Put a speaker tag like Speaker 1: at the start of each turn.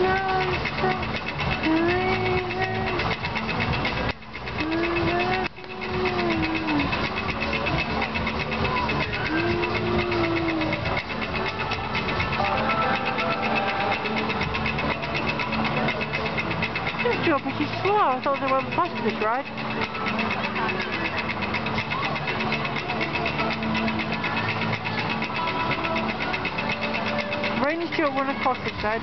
Speaker 1: Yeah. to a British. I thought they weren't plastic, right? Rain shield went across his head.